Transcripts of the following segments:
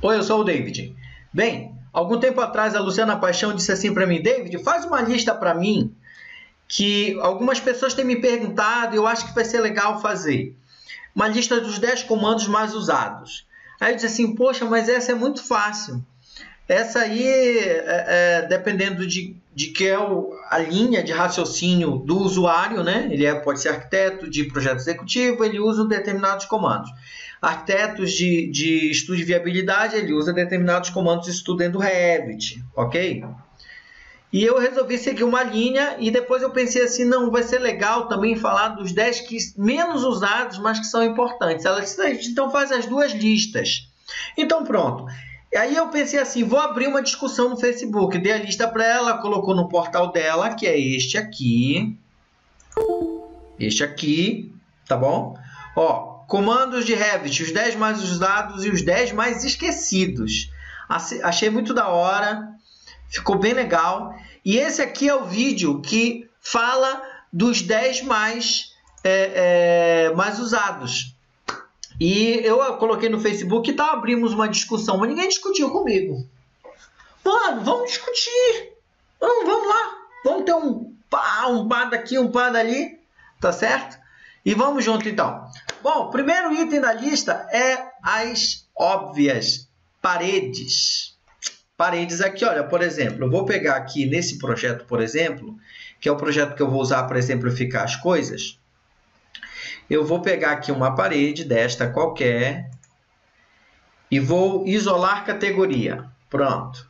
Oi, eu sou o David. Bem, algum tempo atrás a Luciana Paixão disse assim para mim, David, faz uma lista para mim que algumas pessoas têm me perguntado e eu acho que vai ser legal fazer. Uma lista dos 10 comandos mais usados. Aí eu disse assim, poxa, mas essa é muito fácil. Essa aí, é, é, dependendo de, de que é o, a linha de raciocínio do usuário, né? Ele é, pode ser arquiteto de projeto executivo, ele usa determinados comandos. Arquitetos de, de estudo de viabilidade, ele usa determinados comandos de estudo do Revit, ok? E eu resolvi seguir uma linha e depois eu pensei assim, não, vai ser legal também falar dos 10 que menos usados, mas que são importantes. Ela disse, então faz as duas listas. Então pronto. Aí eu pensei assim, vou abrir uma discussão no Facebook. Dei a lista para ela, colocou no portal dela, que é este aqui. Este aqui, tá bom? Ó, comandos de Revit, os 10 mais usados e os 10 mais esquecidos. Achei muito da hora, ficou bem legal. E esse aqui é o vídeo que fala dos 10 mais, é, é, mais usados. E eu coloquei no Facebook e tal, abrimos uma discussão, mas ninguém discutiu comigo. Mano, vamos discutir. Vamos, vamos lá. Vamos ter um pá, um pá daqui, um pá dali. Tá certo? E vamos junto então. Bom, primeiro item da lista é as óbvias paredes. Paredes aqui, olha, por exemplo, eu vou pegar aqui nesse projeto, por exemplo, que é o projeto que eu vou usar para exemplificar as coisas eu vou pegar aqui uma parede desta qualquer e vou isolar categoria. Pronto.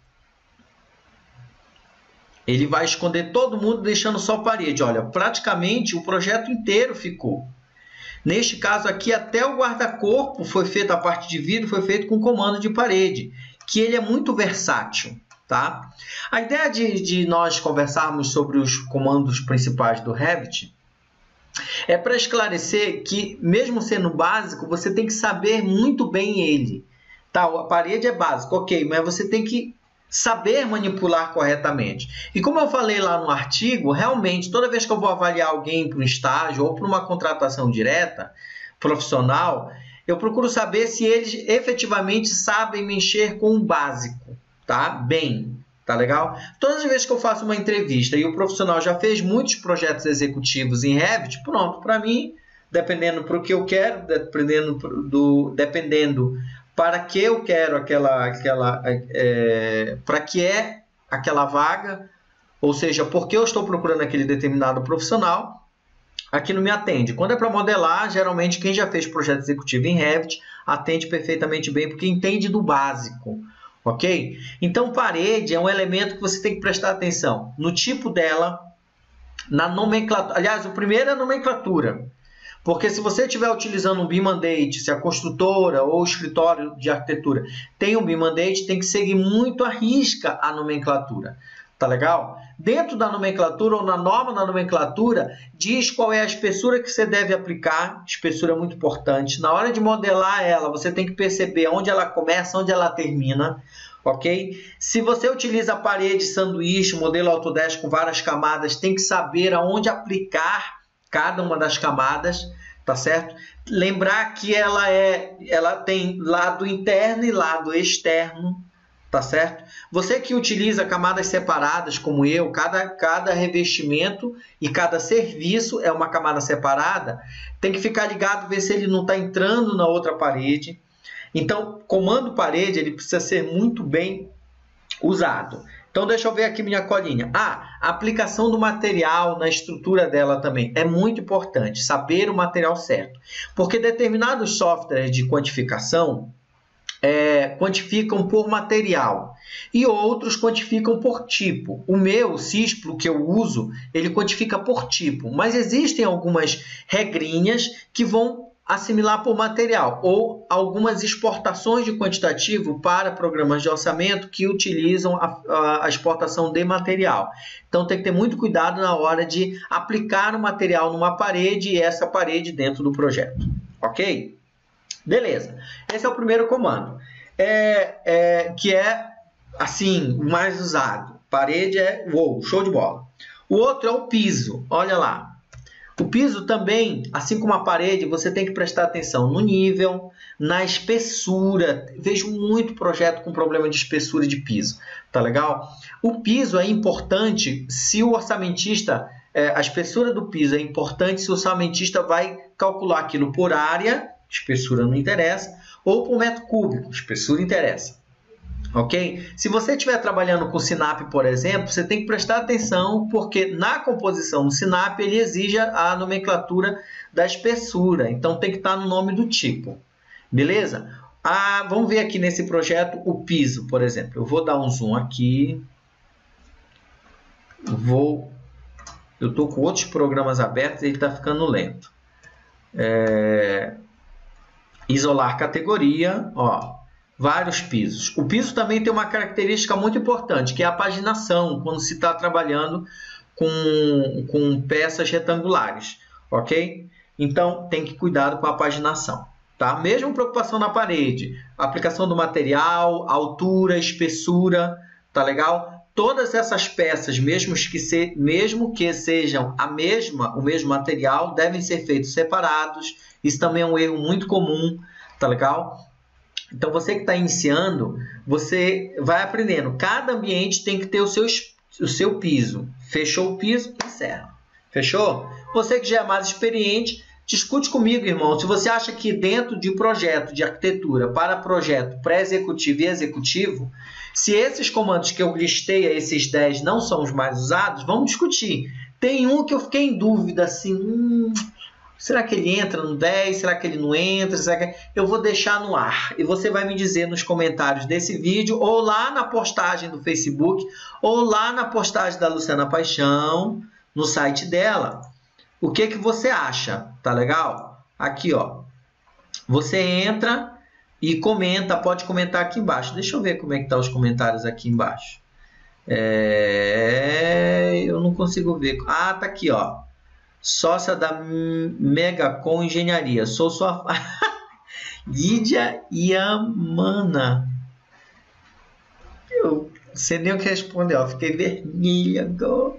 Ele vai esconder todo mundo deixando só parede. Olha, praticamente o projeto inteiro ficou. Neste caso aqui, até o guarda-corpo foi feito, a parte de vidro foi feito com comando de parede, que ele é muito versátil. Tá? A ideia de, de nós conversarmos sobre os comandos principais do Revit é para esclarecer que, mesmo sendo básico, você tem que saber muito bem ele. Tá, a parede é básica, ok, mas você tem que saber manipular corretamente. E como eu falei lá no artigo, realmente, toda vez que eu vou avaliar alguém para um estágio ou para uma contratação direta, profissional, eu procuro saber se eles efetivamente sabem mexer com o básico, tá? Bem, Tá legal? Todas as vezes que eu faço uma entrevista e o profissional já fez muitos projetos executivos em Revit, pronto, para mim, dependendo para o que eu quero, dependendo do, dependendo para que eu quero aquela, aquela, é, para que é aquela vaga, ou seja, porque eu estou procurando aquele determinado profissional, aquilo me atende. Quando é para modelar, geralmente quem já fez projeto executivo em Revit atende perfeitamente bem, porque entende do básico ok? Então, parede é um elemento que você tem que prestar atenção no tipo dela, na nomenclatura. Aliás, o primeiro é a nomenclatura. Porque se você estiver utilizando um BIM-Mandate, se a construtora ou o escritório de arquitetura tem um BIM-Mandate, tem que seguir muito à risca a nomenclatura. Tá legal? Dentro da nomenclatura ou na norma da nomenclatura, diz qual é a espessura que você deve aplicar. Espessura é muito importante. Na hora de modelar ela, você tem que perceber onde ela começa, onde ela termina. Ok? Se você utiliza parede sanduíche, modelo Autodesk com várias camadas, tem que saber aonde aplicar cada uma das camadas, tá certo? Lembrar que ela é, ela tem lado interno e lado externo, tá certo? Você que utiliza camadas separadas, como eu, cada, cada revestimento e cada serviço é uma camada separada, tem que ficar ligado, ver se ele não está entrando na outra parede. Então, comando parede, ele precisa ser muito bem usado. Então, deixa eu ver aqui minha colinha. Ah, a aplicação do material na estrutura dela também é muito importante, saber o material certo. Porque determinados softwares de quantificação, é, quantificam por material e outros quantificam por tipo. O meu, o Cisplo, que eu uso, ele quantifica por tipo, mas existem algumas regrinhas que vão assimilar por material ou algumas exportações de quantitativo para programas de orçamento que utilizam a, a exportação de material. Então tem que ter muito cuidado na hora de aplicar o material numa parede e essa parede dentro do projeto. Ok? Beleza. Esse é o primeiro comando. É, é, que é, assim, o mais usado. Parede é, uou, show de bola. O outro é o piso. Olha lá. O piso também, assim como a parede, você tem que prestar atenção no nível, na espessura. Vejo muito projeto com problema de espessura de piso, tá legal? O piso é importante se o orçamentista, é, a espessura do piso é importante se o orçamentista vai calcular aquilo por área, espessura não interessa, ou por metro cúbico, espessura interessa. Ok? Se você estiver trabalhando com SINAP, por exemplo, você tem que prestar atenção porque na composição do SINAP ele exige a nomenclatura da espessura, então tem que estar no nome do tipo. Beleza? Ah, vamos ver aqui nesse projeto o piso, por exemplo. Eu vou dar um zoom aqui. Vou. Eu estou com outros programas abertos e ele está ficando lento. É... Isolar categoria, ó, vários pisos. O piso também tem uma característica muito importante, que é a paginação, quando se está trabalhando com, com peças retangulares, ok? Então, tem que cuidar com a paginação. Tá? Mesma preocupação na parede, aplicação do material, altura, espessura, tá legal? Todas essas peças, mesmo que, se, mesmo que sejam a mesma, o mesmo material, devem ser feitos separados. Isso também é um erro muito comum, tá legal? Então você que está iniciando, você vai aprendendo. Cada ambiente tem que ter o seu, o seu piso. Fechou o piso, encerra. Fechou? Você que já é mais experiente, Discute comigo, irmão. Se você acha que dentro de projeto de arquitetura para projeto pré-executivo e executivo, se esses comandos que eu listei, esses 10, não são os mais usados, vamos discutir. Tem um que eu fiquei em dúvida, assim, hum, será que ele entra no 10? Será que ele não entra? Será que... Eu vou deixar no ar e você vai me dizer nos comentários desse vídeo ou lá na postagem do Facebook ou lá na postagem da Luciana Paixão, no site dela o que que você acha? Tá legal? Aqui, ó. Você entra e comenta, pode comentar aqui embaixo. Deixa eu ver como é que tá os comentários aqui embaixo. É... eu não consigo ver. Ah, tá aqui, ó. Sócia da Megacom Engenharia. Sou sua Lídia Yamana. Eu sei nem o que responder, ó. Fiquei vermelha agora.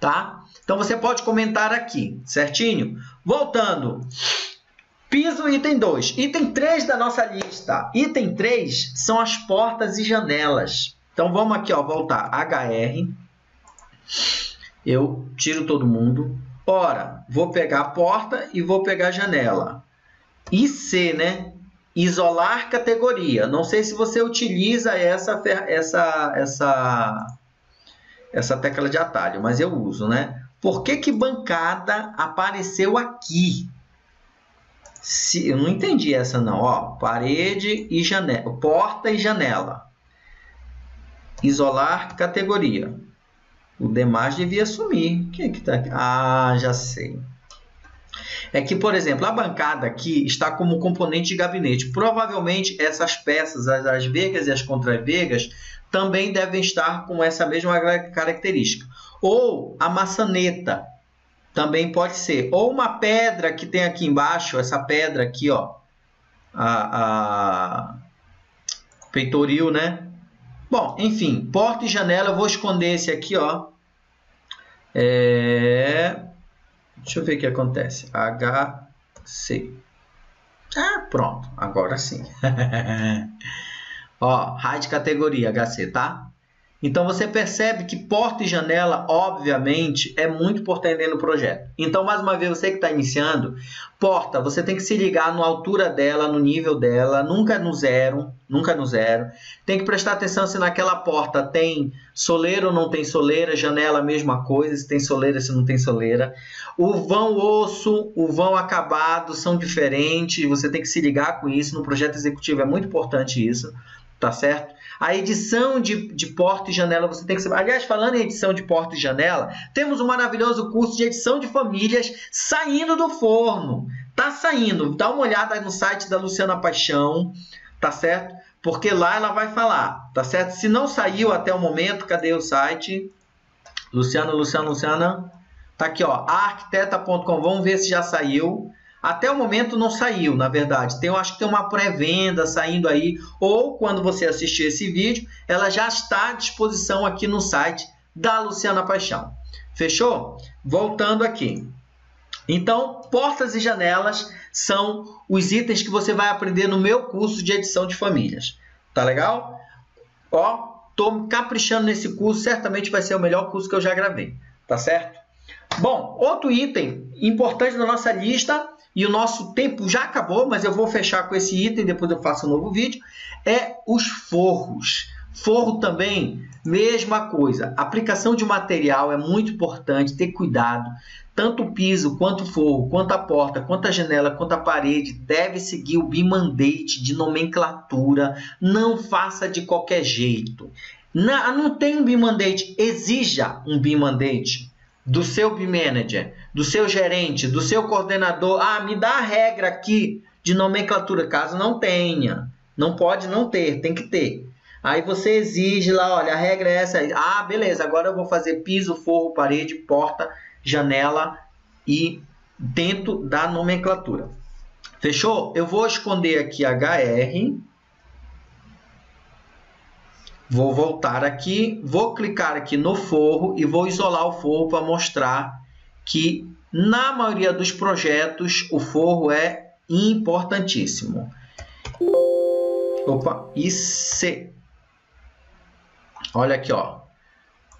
Tá? Então você pode comentar aqui, certinho? Voltando. Piso item 2. Item 3 da nossa lista. Item 3 são as portas e janelas. Então vamos aqui, ó, voltar. HR. Eu tiro todo mundo. Ora, vou pegar a porta e vou pegar a janela. IC, né? Isolar categoria. Não sei se você utiliza essa, essa, essa, essa tecla de atalho, mas eu uso, né? Por que, que bancada apareceu aqui? Se, eu não entendi essa não. Ó, parede e janela, porta e janela. Isolar categoria. O demais devia sumir. Quem é que tá aqui? Ah, já sei. É que, por exemplo, a bancada aqui está como componente de gabinete. Provavelmente essas peças, as, as vegas e as contravegas, também devem estar com essa mesma característica. Ou a maçaneta também pode ser. Ou uma pedra que tem aqui embaixo, essa pedra aqui, ó. A, a peitoril, né? Bom, enfim, porta e janela, eu vou esconder esse aqui, ó. É... Deixa eu ver o que acontece. HC. Ah, pronto. Agora sim. ó, rádio categoria HC, tá? Então você percebe que porta e janela, obviamente, é muito importante no projeto. Então, mais uma vez, você que está iniciando, porta, você tem que se ligar na altura dela, no nível dela, nunca no zero, nunca no zero. Tem que prestar atenção se naquela porta tem soleira ou não tem soleira, janela, mesma coisa, se tem soleira, se não tem soleira. O vão osso, o vão acabado são diferentes, você tem que se ligar com isso. No projeto executivo é muito importante isso, tá certo? A edição de, de porta e janela você tem que saber. Aliás, falando em edição de porta e janela, temos um maravilhoso curso de edição de famílias saindo do forno. Tá saindo. Dá uma olhada no site da Luciana Paixão, tá certo? Porque lá ela vai falar, tá certo? Se não saiu até o momento, cadê o site? Luciana, Luciana, Luciana. Tá aqui, ó, arquiteta.com. Vamos ver se já saiu. Até o momento não saiu, na verdade. Tem, eu acho que tem uma pré-venda saindo aí, ou quando você assistir esse vídeo, ela já está à disposição aqui no site da Luciana Paixão. Fechou? Voltando aqui. Então, portas e janelas são os itens que você vai aprender no meu curso de edição de famílias. Tá legal? Ó, tô caprichando nesse curso, certamente vai ser o melhor curso que eu já gravei, tá certo? Bom, outro item importante da nossa lista, e o nosso tempo já acabou, mas eu vou fechar com esse item, depois eu faço um novo vídeo, é os forros. Forro também, mesma coisa. Aplicação de material é muito importante, ter cuidado. Tanto o piso, quanto o forro, quanto a porta, quanto a janela, quanto a parede deve seguir o bimandate de nomenclatura. Não faça de qualquer jeito. Não, não tem um bimandate, exija um bimandate do seu B-Manager, do seu gerente, do seu coordenador. Ah, me dá a regra aqui de nomenclatura, caso não tenha. Não pode não ter, tem que ter. Aí você exige lá, olha, a regra é essa. Ah, beleza, agora eu vou fazer piso, forro, parede, porta, janela e dentro da nomenclatura. Fechou? Eu vou esconder aqui HR Vou voltar aqui, vou clicar aqui no forro e vou isolar o forro para mostrar que na maioria dos projetos o forro é importantíssimo. Opa, IC. Olha aqui, ó.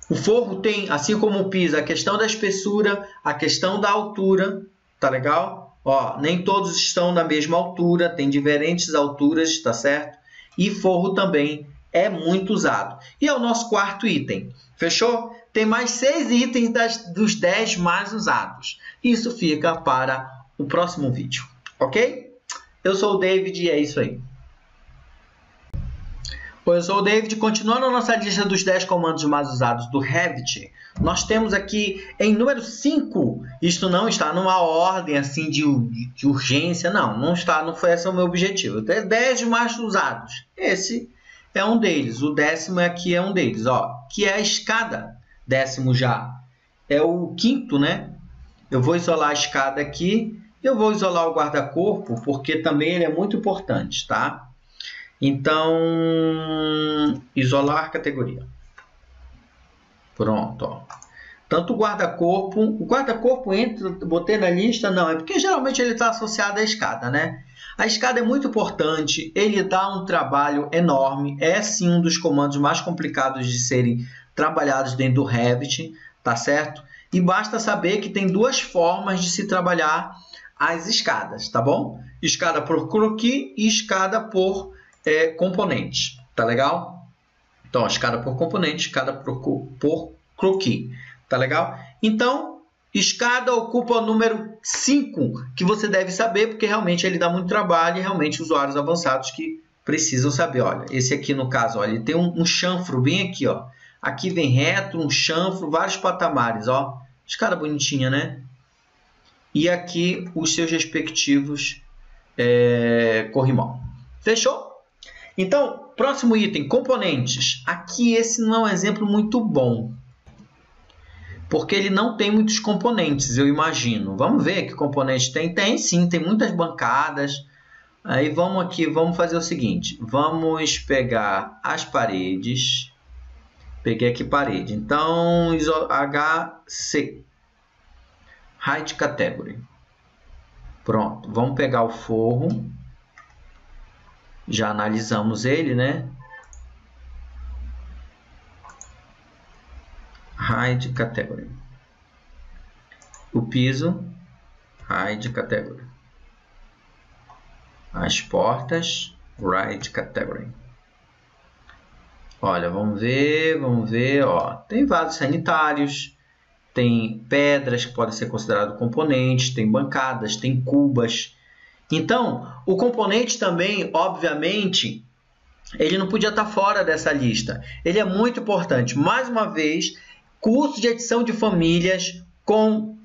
O forro tem, assim como o piso, a questão da espessura, a questão da altura, tá legal? Ó, nem todos estão na mesma altura, tem diferentes alturas, tá certo? E forro também é muito usado. E é o nosso quarto item. Fechou? Tem mais seis itens das, dos 10 mais usados. Isso fica para o próximo vídeo. Ok? Eu sou o David e é isso aí. Oi, eu sou o David. Continuando a nossa lista dos 10 comandos mais usados do Revit, nós temos aqui em número 5. Isto não está numa ordem assim de, de urgência, não. Não está, não foi esse o meu objetivo. 10 mais usados. Esse é um deles. O décimo aqui é um deles, ó, que é a escada. Décimo já é o quinto, né? Eu vou isolar a escada aqui. Eu vou isolar o guarda-corpo, porque também ele é muito importante, tá? Então, isolar categoria. Pronto, ó. Tanto o guarda-corpo, o guarda-corpo entra, botei na lista, não, é porque geralmente ele está associado à escada, né? A escada é muito importante, ele dá um trabalho enorme, é sim um dos comandos mais complicados de serem trabalhados dentro do Revit, tá certo? E basta saber que tem duas formas de se trabalhar as escadas, tá bom? Escada por croquis e escada por é, componentes, tá legal? Então, escada por componente, escada por, por croquis, tá legal? Então, Escada ocupa o número 5, que você deve saber, porque realmente ele dá muito trabalho e realmente usuários avançados que precisam saber. Olha, esse aqui no caso, olha, ele tem um, um chanfro bem aqui, ó. Aqui vem reto, um chanfro, vários patamares, ó. Escada bonitinha, né? E aqui os seus respectivos é, corrimão. Fechou? Então, próximo item, componentes. Aqui esse não é um exemplo muito bom, porque ele não tem muitos componentes, eu imagino. Vamos ver que componente tem? Tem sim, tem muitas bancadas. Aí vamos aqui, vamos fazer o seguinte, vamos pegar as paredes, peguei aqui parede, então HC, Height Category. Pronto, vamos pegar o forro, já analisamos ele, né? Hide category. O piso, hide category. As portas, right category. Olha, vamos ver, vamos ver, ó. Tem vasos sanitários, tem pedras que podem ser considerados componentes, tem bancadas, tem cubas. Então, o componente também, obviamente, ele não podia estar fora dessa lista. Ele é muito importante. Mais uma vez, curso de edição de famílias com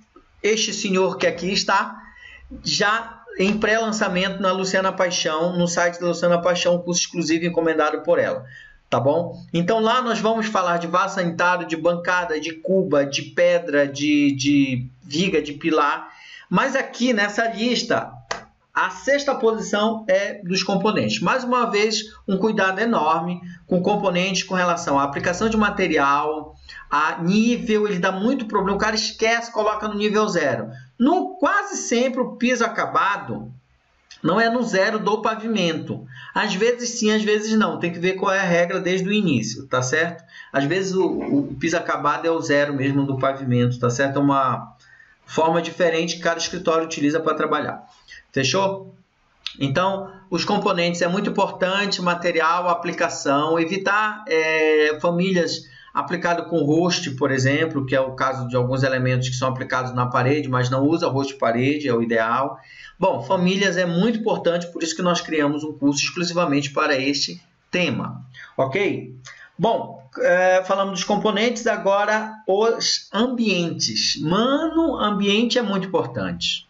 este senhor que aqui está, já em pré-lançamento na Luciana Paixão, no site da Luciana Paixão, curso exclusivo encomendado por ela. Tá bom? Então lá nós vamos falar de vaso sanitário, de bancada, de cuba, de pedra, de, de viga, de pilar. Mas aqui nessa lista, a sexta posição é dos componentes. Mais uma vez, um cuidado enorme com componentes com relação à aplicação de material, a nível, ele dá muito problema. O cara esquece, coloca no nível zero. No, quase sempre o piso acabado não é no zero do pavimento. Às vezes sim, às vezes não. Tem que ver qual é a regra desde o início, tá certo? Às vezes o, o piso acabado é o zero mesmo do pavimento, tá certo? É uma forma diferente que cada escritório utiliza para trabalhar. Fechou? Então, os componentes é muito importante, material, aplicação, evitar é, famílias aplicado com host, por exemplo, que é o caso de alguns elementos que são aplicados na parede, mas não usa host parede, é o ideal. Bom, famílias é muito importante, por isso que nós criamos um curso exclusivamente para este tema, ok? Bom, é, falamos dos componentes, agora os ambientes. Mano, ambiente é muito importante.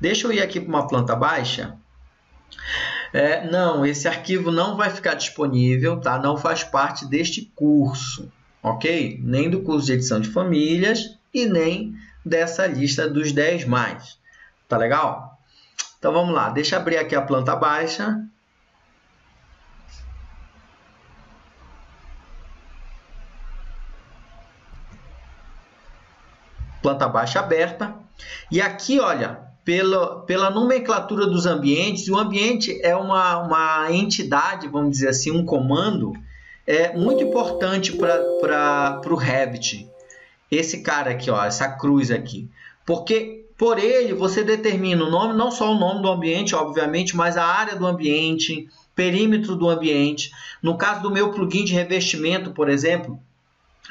Deixa eu ir aqui para uma planta baixa. É, não, esse arquivo não vai ficar disponível, tá? Não faz parte deste curso ok? Nem do curso de edição de famílias e nem dessa lista dos 10 mais. Tá legal? Então vamos lá, deixa eu abrir aqui a planta baixa. Planta baixa aberta. E aqui, olha, pela, pela nomenclatura dos ambientes, o ambiente é uma, uma entidade, vamos dizer assim, um comando é muito importante para o Revit. Esse cara aqui, ó, essa cruz aqui. Porque por ele você determina o nome, não só o nome do ambiente, obviamente, mas a área do ambiente, perímetro do ambiente. No caso do meu plugin de revestimento, por exemplo,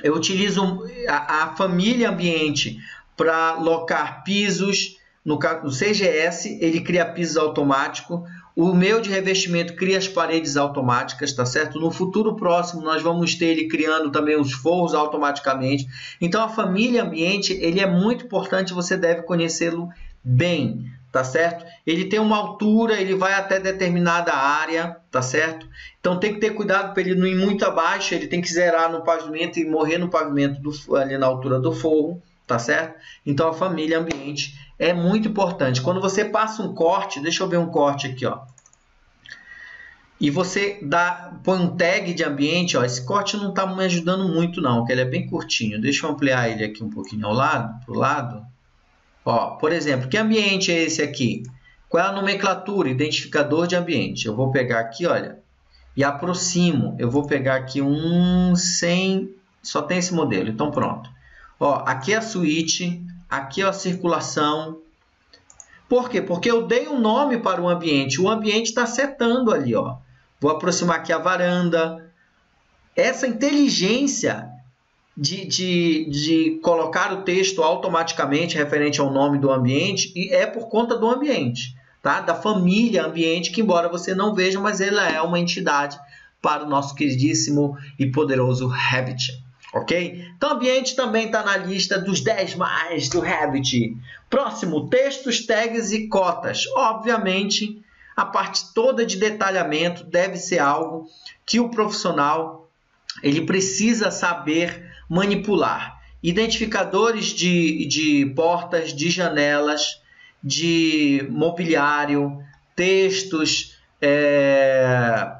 eu utilizo a, a família ambiente para locar pisos. No, no CGS, ele cria pisos automático. O meu de revestimento cria as paredes automáticas, tá certo? No futuro próximo nós vamos ter ele criando também os forros automaticamente. Então a família ambiente, ele é muito importante, você deve conhecê-lo bem, tá certo? Ele tem uma altura, ele vai até determinada área, tá certo? Então tem que ter cuidado para ele não ir muito abaixo, ele tem que zerar no pavimento e morrer no pavimento do, ali na altura do forro, tá certo? Então a família ambiente é muito importante. Quando você passa um corte, deixa eu ver um corte aqui, ó. E você dá, põe um tag de ambiente, ó. Esse corte não está me ajudando muito não, porque ele é bem curtinho. Deixa eu ampliar ele aqui um pouquinho ao lado, pro lado. Ó, por exemplo, que ambiente é esse aqui? Qual é a nomenclatura? Identificador de ambiente. Eu vou pegar aqui, olha, e aproximo. Eu vou pegar aqui um sem, só tem esse modelo. Então pronto. Ó, aqui é a suíte, aqui é a circulação. Por quê? Porque eu dei um nome para o ambiente. O ambiente está setando ali, ó. Vou aproximar aqui a varanda. Essa inteligência de, de, de colocar o texto automaticamente referente ao nome do ambiente e é por conta do ambiente, tá? Da família ambiente, que embora você não veja, mas ela é uma entidade para o nosso queridíssimo e poderoso Revit ok? Então, ambiente também está na lista dos 10 mais do Revit. Próximo, textos, tags e cotas. Obviamente, a parte toda de detalhamento deve ser algo que o profissional ele precisa saber manipular. Identificadores de, de portas, de janelas, de mobiliário, textos, é,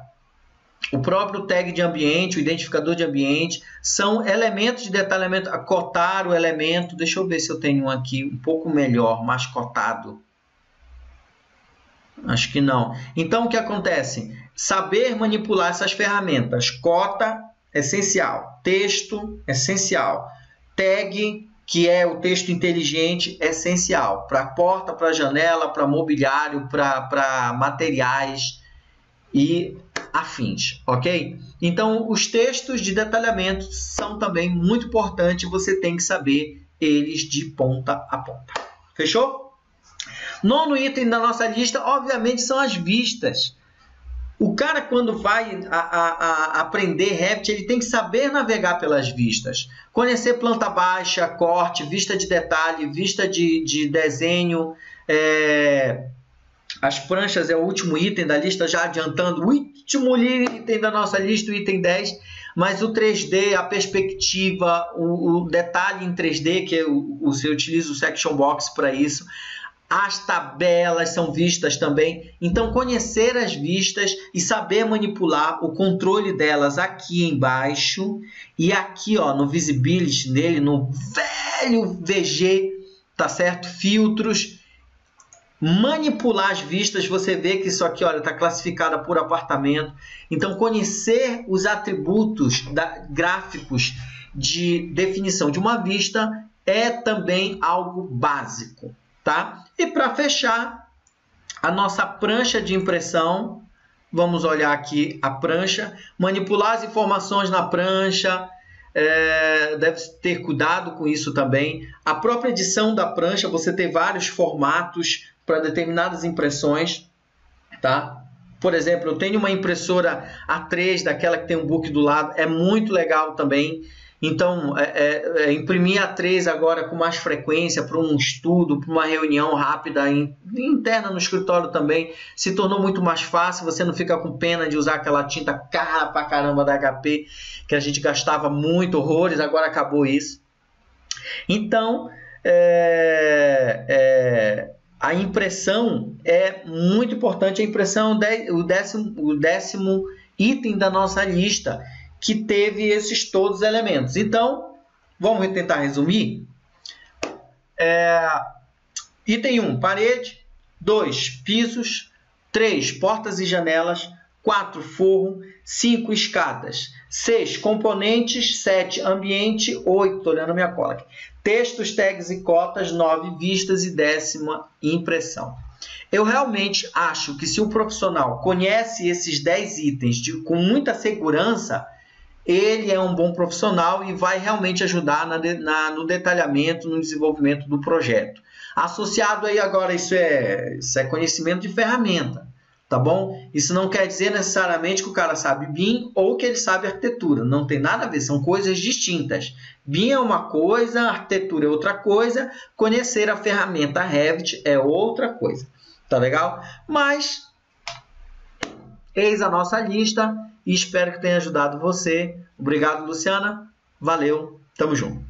o próprio tag de ambiente, o identificador de ambiente, são elementos de detalhamento. Cotar o elemento, deixa eu ver se eu tenho um aqui um pouco melhor, mais cotado. Acho que não. Então, o que acontece? Saber manipular essas ferramentas. Cota, essencial. Texto, essencial. Tag, que é o texto inteligente, essencial. Para porta, para janela, para mobiliário, para materiais e afins, ok? Então, os textos de detalhamento são também muito importantes, você tem que saber eles de ponta a ponta. Fechou? Nono item da nossa lista, obviamente, são as vistas. O cara, quando vai a, a, a aprender Revit, ele tem que saber navegar pelas vistas. Conhecer planta baixa, corte, vista de detalhe, vista de, de desenho, é, as pranchas é o último item da lista, já adiantando, o último item da nossa lista, o item 10. Mas o 3D, a perspectiva, o, o detalhe em 3D, que você utiliza o Section Box para isso. As tabelas são vistas também. Então, conhecer as vistas e saber manipular o controle delas aqui embaixo e aqui ó, no Visibility dele, no velho VG tá certo? Filtros, manipular as vistas, você vê que isso aqui, olha, está classificada por apartamento. Então, conhecer os atributos da, gráficos de definição de uma vista é também algo básico, tá? E para fechar, a nossa prancha de impressão, vamos olhar aqui a prancha, manipular as informações na prancha, é, deve ter cuidado com isso também. A própria edição da prancha, você tem vários formatos para determinadas impressões, tá? Por exemplo, eu tenho uma impressora A3, daquela que tem um book do lado, é muito legal também. Então, é, é, é, imprimir A3 agora com mais frequência para um estudo, para uma reunião rápida in, interna no escritório também, se tornou muito mais fácil. Você não fica com pena de usar aquela tinta cara para caramba da HP, que a gente gastava muito horrores, agora acabou isso. Então, é, é a impressão é muito importante. A impressão é o décimo, o décimo item da nossa lista que teve esses todos os elementos. Então, vamos tentar resumir. É, item 1, um, parede. 2, pisos. 3, portas e janelas. 4, forro. 5, escadas. 6, componentes. 7, ambiente. 8, estou olhando minha cola aqui. Textos, tags e cotas. 9, vistas e décima, impressão. Eu realmente acho que se o profissional conhece esses 10 itens de, com muita segurança, ele é um bom profissional e vai realmente ajudar na, na, no detalhamento, no desenvolvimento do projeto. Associado aí agora, isso é, isso é conhecimento de ferramenta, tá bom? Isso não quer dizer necessariamente que o cara sabe BIM ou que ele sabe arquitetura, não tem nada a ver, são coisas distintas. BIM é uma coisa, arquitetura é outra coisa, conhecer a ferramenta Revit é outra coisa, tá legal? Mas, eis a nossa lista e espero que tenha ajudado você. Obrigado, Luciana. Valeu, tamo junto.